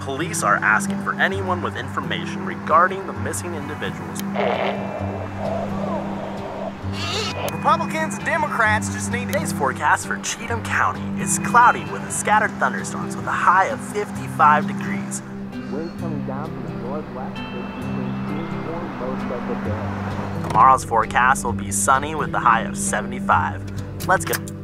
Police are asking for anyone with information regarding the missing individuals. Republicans and Democrats just need. Today's forecast for Cheatham County is cloudy with scattered thunderstorms with a high of 55 degrees. Winds coming down from the northwest Tomorrow's forecast will be sunny with a high of 75. Let's go.